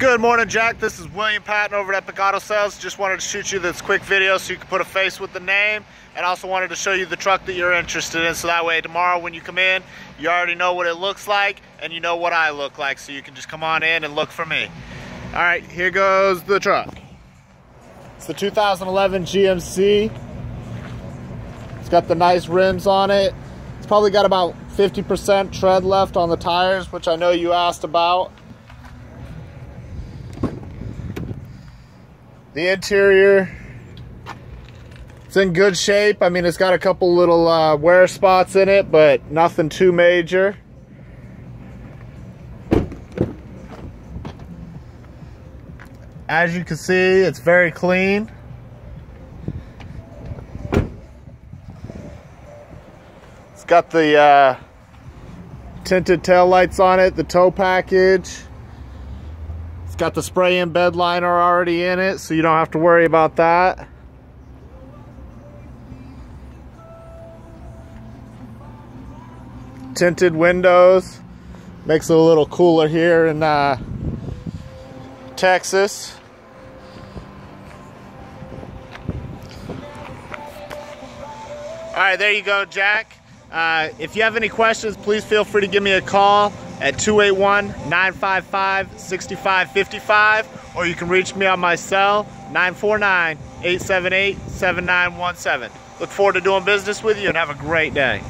Good morning, Jack. This is William Patton over at Epic Auto Sales. Just wanted to shoot you this quick video so you can put a face with the name and also wanted to show you the truck that you're interested in so that way tomorrow when you come in, you already know what it looks like and you know what I look like so you can just come on in and look for me. All right, here goes the truck. It's the 2011 GMC. It's got the nice rims on it. It's probably got about 50% tread left on the tires, which I know you asked about. The interior, it's in good shape. I mean, it's got a couple little uh, wear spots in it, but nothing too major. As you can see, it's very clean. It's got the uh, tinted tail lights on it, the tow package got the spray in bed liner already in it, so you don't have to worry about that. Tinted windows. Makes it a little cooler here in uh, Texas. All right, there you go, Jack. Uh, if you have any questions, please feel free to give me a call at 281-955-6555 or you can reach me on my cell 949-878-7917. Look forward to doing business with you and have a great day.